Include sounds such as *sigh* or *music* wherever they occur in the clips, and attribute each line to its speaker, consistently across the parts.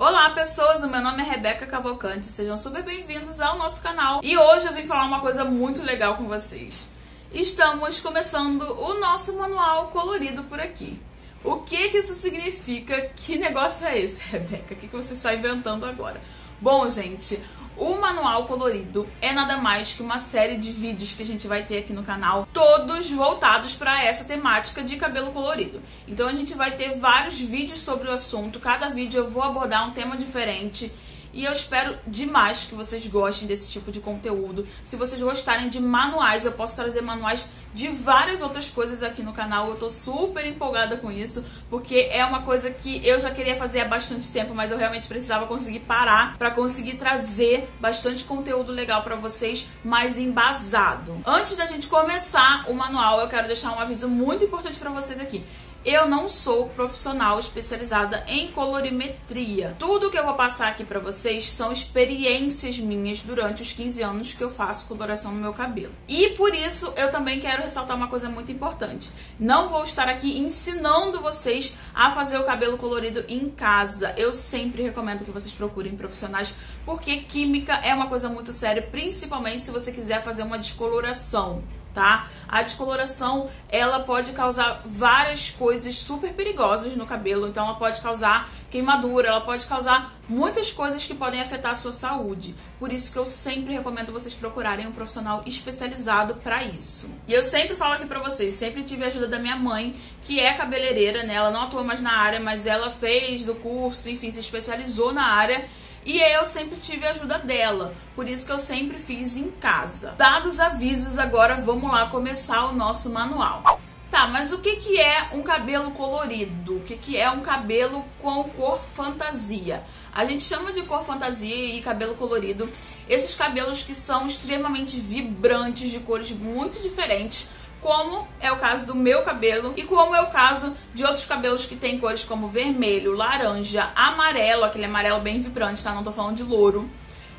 Speaker 1: Olá pessoas, o meu nome é Rebeca Cavalcante, sejam super bem-vindos ao nosso canal. E hoje eu vim falar uma coisa muito legal com vocês. Estamos começando o nosso manual colorido por aqui. O que que isso significa? Que negócio é esse, *laughs* Rebeca? O que, que você está inventando agora? Bom, gente, o manual colorido é nada mais que uma série de vídeos que a gente vai ter aqui no canal, todos voltados para essa temática de cabelo colorido. Então a gente vai ter vários vídeos sobre o assunto, cada vídeo eu vou abordar um tema diferente e eu espero demais que vocês gostem desse tipo de conteúdo. Se vocês gostarem de manuais, eu posso trazer manuais de várias outras coisas aqui no canal. Eu tô super empolgada com isso, porque é uma coisa que eu já queria fazer há bastante tempo, mas eu realmente precisava conseguir parar para conseguir trazer bastante conteúdo legal para vocês, mais embasado. Antes da gente começar o manual, eu quero deixar um aviso muito importante para vocês aqui. Eu não sou profissional especializada em colorimetria. Tudo que eu vou passar aqui para vocês são experiências minhas durante os 15 anos que eu faço coloração no meu cabelo. E por isso eu também quero ressaltar uma coisa muito importante. Não vou estar aqui ensinando vocês a fazer o cabelo colorido em casa. Eu sempre recomendo que vocês procurem profissionais porque química é uma coisa muito séria, principalmente se você quiser fazer uma descoloração tá? A descoloração, ela pode causar várias coisas super perigosas no cabelo, então ela pode causar queimadura, ela pode causar muitas coisas que podem afetar a sua saúde. Por isso que eu sempre recomendo vocês procurarem um profissional especializado para isso. E eu sempre falo aqui para vocês, sempre tive a ajuda da minha mãe, que é cabeleireira, né? Ela não atua mais na área, mas ela fez do curso, enfim, se especializou na área e eu sempre tive a ajuda dela, por isso que eu sempre fiz em casa. Dados os avisos, agora vamos lá começar o nosso manual. Tá, mas o que, que é um cabelo colorido? O que, que é um cabelo com cor fantasia? A gente chama de cor fantasia e cabelo colorido esses cabelos que são extremamente vibrantes, de cores muito diferentes, como é o caso do meu cabelo e como é o caso de outros cabelos que têm cores como vermelho, laranja, amarelo, aquele amarelo bem vibrante, tá? Não tô falando de louro.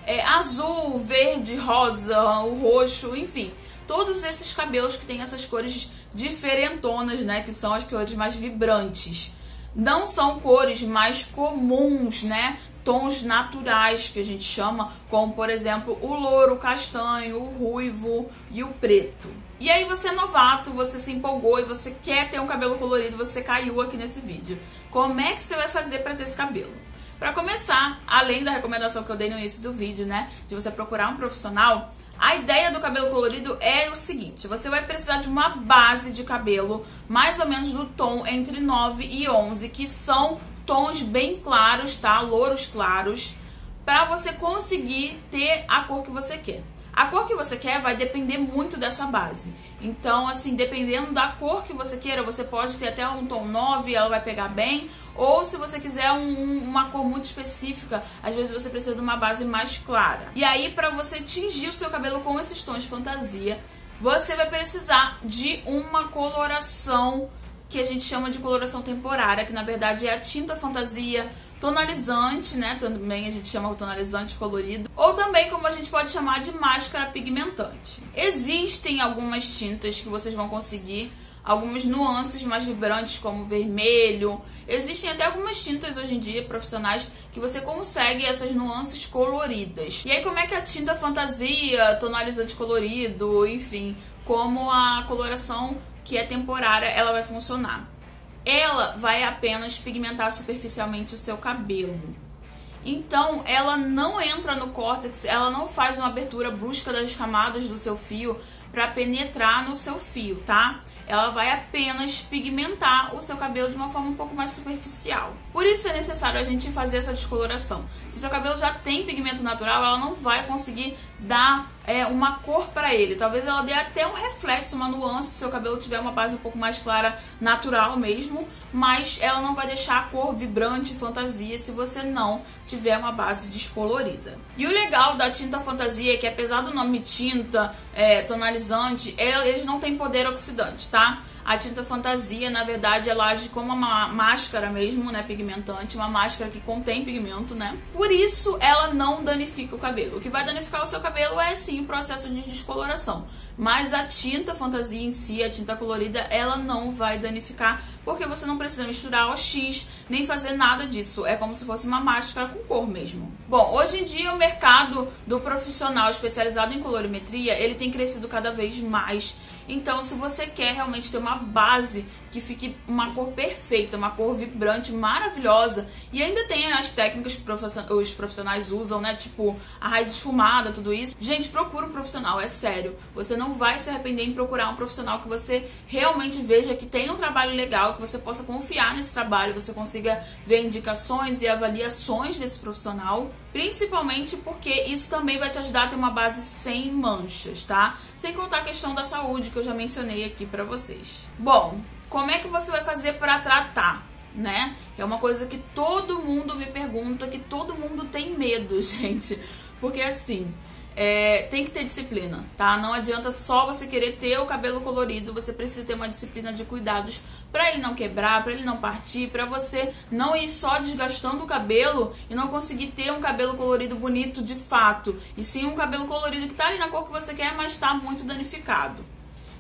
Speaker 1: É, azul, verde, rosa, o roxo, enfim. Todos esses cabelos que têm essas cores diferentonas, né? Que são as cores mais vibrantes. Não são cores mais comuns, né? Tons naturais que a gente chama, como por exemplo o louro, o castanho, o ruivo e o preto. E aí você é novato, você se empolgou e você quer ter um cabelo colorido, você caiu aqui nesse vídeo. Como é que você vai fazer para ter esse cabelo? Para começar, além da recomendação que eu dei no início do vídeo, né, de você procurar um profissional, a ideia do cabelo colorido é o seguinte: você vai precisar de uma base de cabelo, mais ou menos do tom entre 9 e 11, que são tons bem claros, tá? Louros claros, para você conseguir ter a cor que você quer. A cor que você quer vai depender muito dessa base. Então, assim, dependendo da cor que você queira, você pode ter até um tom 9, ela vai pegar bem. Ou se você quiser um, uma cor muito específica, às vezes você precisa de uma base mais clara. E aí, para você tingir o seu cabelo com esses tons de fantasia, você vai precisar de uma coloração que a gente chama de coloração temporária, que na verdade é a tinta fantasia tonalizante, né? Também a gente chama o tonalizante colorido, ou também como a gente pode chamar de máscara pigmentante. Existem algumas tintas que vocês vão conseguir algumas nuances mais vibrantes, como vermelho. Existem até algumas tintas hoje em dia profissionais que você consegue essas nuances coloridas. E aí, como é que a tinta fantasia, tonalizante colorido, enfim, como a coloração que é temporária, ela vai funcionar? Ela vai apenas pigmentar superficialmente o seu cabelo. Então, ela não entra no córtex, ela não faz uma abertura brusca das camadas do seu fio para penetrar no seu fio, tá? Ela vai apenas pigmentar o seu cabelo de uma forma um pouco mais superficial. Por isso é necessário a gente fazer essa descoloração. Se o seu cabelo já tem pigmento natural, ela não vai conseguir dar é, uma cor para ele. Talvez ela dê até um reflexo, uma nuance, se seu cabelo tiver uma base um pouco mais clara, natural mesmo, mas ela não vai deixar a cor vibrante, fantasia, se você não tiver uma base descolorida. E o legal da tinta fantasia é que apesar do nome tinta, é, tonalizante, eles não têm poder oxidante, tá? A tinta fantasia, na verdade, ela age como uma máscara mesmo, né, pigmentante, uma máscara que contém pigmento, né? Por isso ela não danifica o cabelo. O que vai danificar o seu cabelo é sim o processo de descoloração. Mas a tinta fantasia em si, a tinta colorida, ela não vai danificar porque você não precisa misturar o X, nem fazer nada disso. É como se fosse uma máscara com cor mesmo. Bom, hoje em dia o mercado do profissional especializado em colorimetria, ele tem crescido cada vez mais. Então, se você quer realmente ter uma base que fique uma cor perfeita, uma cor vibrante, maravilhosa, e ainda tem as técnicas que os profissionais usam, né? Tipo a raiz esfumada, tudo isso. Gente, procura um profissional, é sério. Você não vai se arrepender em procurar um profissional que você realmente veja que tem um trabalho legal, que você possa confiar nesse trabalho, você consiga ver indicações e avaliações desse profissional, principalmente porque isso também vai te ajudar a ter uma base sem manchas, tá? Sem contar a questão da saúde que eu já mencionei aqui para vocês. Bom, como é que você vai fazer para tratar? Né? Que é uma coisa que todo mundo me pergunta, que todo mundo tem medo, *laughs* gente. Porque assim, é, tem que ter disciplina, tá? Não adianta só você querer ter o cabelo colorido, você precisa ter uma disciplina de cuidados para ele não quebrar, para ele não partir, para você não ir só desgastando o cabelo e não conseguir ter um cabelo colorido bonito de fato, e sim um cabelo colorido que tá ali na cor que você quer, mas tá muito danificado.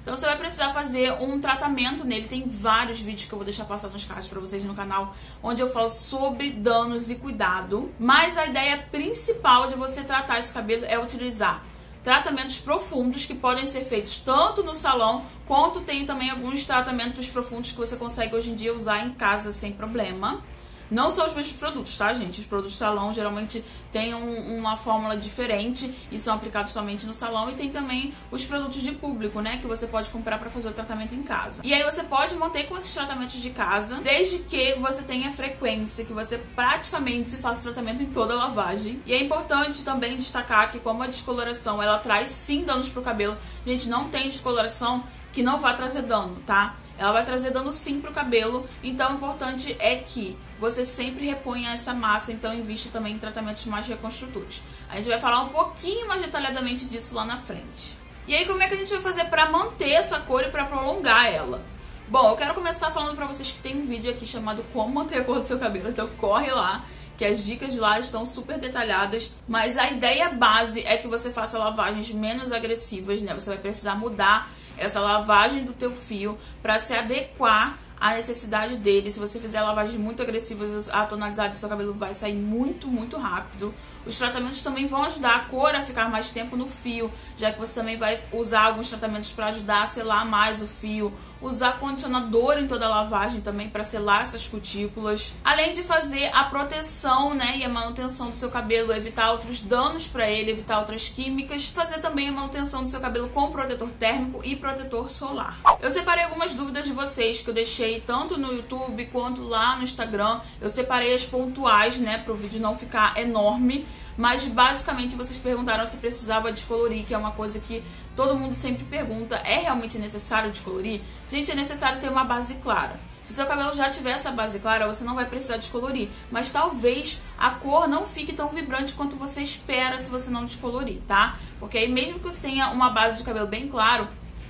Speaker 1: Então você vai precisar fazer um tratamento nele. Tem vários vídeos que eu vou deixar passar nos cards para vocês no canal, onde eu falo sobre danos e cuidado. Mas a ideia principal de você tratar esse cabelo é utilizar tratamentos profundos que podem ser feitos tanto no salão quanto tem também alguns tratamentos profundos que você consegue hoje em dia usar em casa sem problema. Não são os mesmos produtos, tá, gente? Os produtos salão geralmente têm um, uma fórmula diferente e são aplicados somente no salão. E tem também os produtos de público, né? Que você pode comprar para fazer o tratamento em casa. E aí você pode manter com esses tratamentos de casa, desde que você tenha frequência, que você praticamente faça tratamento em toda a lavagem. E é importante também destacar que como a descoloração, ela traz sim danos pro cabelo. Gente, não tem descoloração que não vai trazer dano, tá? Ela vai trazer dano sim pro cabelo, então o importante é que você sempre reponha essa massa, então investe também em tratamentos mais reconstrutores. A gente vai falar um pouquinho mais detalhadamente disso lá na frente. E aí como é que a gente vai fazer para manter essa cor e para prolongar ela? Bom, eu quero começar falando para vocês que tem um vídeo aqui chamado Como manter a cor do seu cabelo, então corre lá que as dicas lá estão super detalhadas, mas a ideia base é que você faça lavagens menos agressivas, né? Você vai precisar mudar essa lavagem do teu fio para se adequar à necessidade dele. Se você fizer lavagens muito agressivas, a tonalidade do seu cabelo vai sair muito, muito rápido. Os tratamentos também vão ajudar a cor a ficar mais tempo no fio, já que você também vai usar alguns tratamentos para ajudar a selar mais o fio, usar condicionador em toda a lavagem também para selar essas cutículas, além de fazer a proteção, né, e a manutenção do seu cabelo, evitar outros danos para ele, evitar outras químicas, fazer também a manutenção do seu cabelo com protetor térmico e protetor solar. Eu separei algumas dúvidas de vocês que eu deixei tanto no YouTube quanto lá no Instagram. Eu separei as pontuais, né, para o vídeo não ficar enorme. Mas basicamente vocês perguntaram se precisava descolorir, que é uma coisa que todo mundo sempre pergunta: é realmente necessário descolorir? Gente, é necessário ter uma base clara. Se o seu cabelo já tiver essa base clara, você não vai precisar descolorir. Mas talvez a cor não fique tão vibrante quanto você espera se você não descolorir, tá? Porque aí mesmo que você tenha uma base de cabelo bem claro,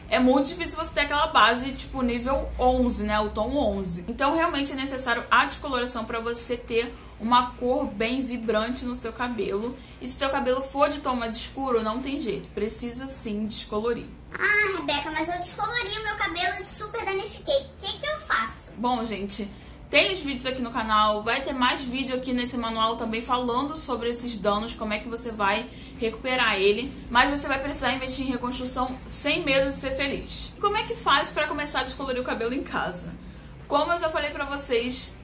Speaker 1: é muito difícil você ter aquela base tipo nível 11, né? O tom 11. Então realmente é necessário a descoloração para você ter uma cor bem vibrante no seu cabelo. E se o seu cabelo for de tom mais escuro, não tem jeito, precisa sim descolorir.
Speaker 2: Ah, Rebeca, mas eu descolori o meu cabelo e super danifiquei. O que, que eu faço?
Speaker 1: Bom, gente, tem os vídeos aqui no canal, vai ter mais vídeo aqui nesse manual também falando sobre esses danos, como é que você vai recuperar ele, mas você vai precisar investir em reconstrução sem medo de ser feliz. E como é que faz para começar a descolorir o cabelo em casa? Como eu já falei para vocês,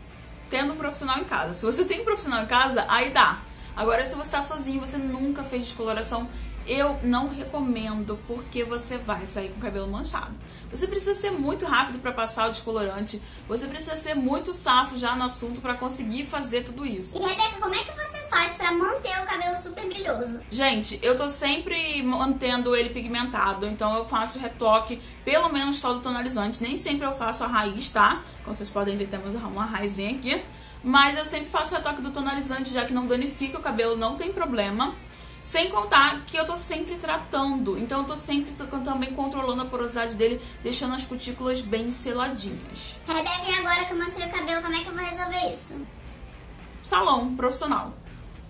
Speaker 1: tendo um profissional em casa. Se você tem um profissional em casa, aí dá. Agora, se você está sozinho, você nunca fez descoloração, eu não recomendo porque você vai sair com o cabelo manchado. Você precisa ser muito rápido para passar o descolorante. Você precisa ser muito safo já no assunto para conseguir fazer tudo isso.
Speaker 2: E Rebeca, como é que você faz para manter o cabelo super brilhoso?
Speaker 1: Gente, eu tô sempre mantendo ele pigmentado, então eu faço retoque, pelo menos todo tonalizante. Nem sempre eu faço a raiz, tá? Como vocês podem ver, temos uma raizinha aqui. Mas eu sempre faço retoque do tonalizante, já que não danifica o cabelo, não tem problema. Sem contar que eu tô sempre tratando, então eu tô sempre também controlando a porosidade dele, deixando as cutículas bem seladinhas.
Speaker 2: Rebeca, e agora que eu mostrei o cabelo, como é que eu vou resolver isso?
Speaker 1: Salão, profissional.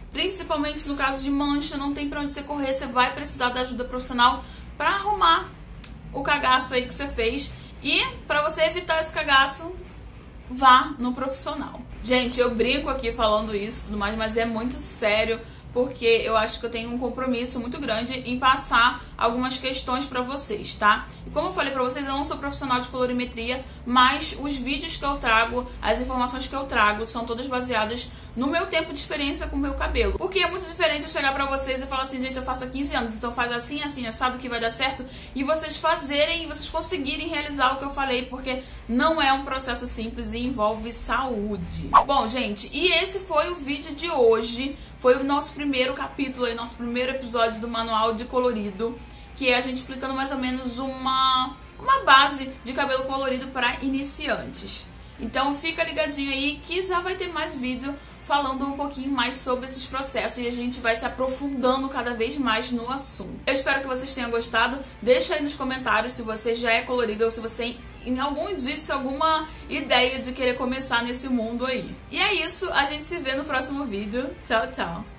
Speaker 1: Principalmente no caso de mancha, não tem pra onde você correr, você vai precisar da ajuda profissional para arrumar o cagaço aí que você fez. E para você evitar esse cagaço, vá no profissional. Gente, eu brinco aqui falando isso e tudo mais, mas é muito sério porque eu acho que eu tenho um compromisso muito grande em passar algumas questões para vocês, tá? E como eu falei para vocês, eu não sou profissional de colorimetria, mas os vídeos que eu trago, as informações que eu trago são todas baseadas no meu tempo de experiência com o meu cabelo. Porque é muito diferente eu chegar para vocês e falar assim, gente, eu faço há 15 anos, então faz assim, assim, assado que vai dar certo, e vocês fazerem vocês conseguirem realizar o que eu falei, porque não é um processo simples e envolve saúde. Bom, gente, e esse foi o vídeo de hoje. Foi o nosso primeiro capítulo, aí, nosso primeiro episódio do Manual de Colorido, que é a gente explicando mais ou menos uma, uma base de cabelo colorido para iniciantes. Então fica ligadinho aí que já vai ter mais vídeo falando um pouquinho mais sobre esses processos e a gente vai se aprofundando cada vez mais no assunto. Eu espero que vocês tenham gostado. Deixa aí nos comentários se você já é colorido ou se você em algum indício, alguma ideia de querer começar nesse mundo aí. E é isso, a gente se vê no próximo vídeo. Tchau, tchau!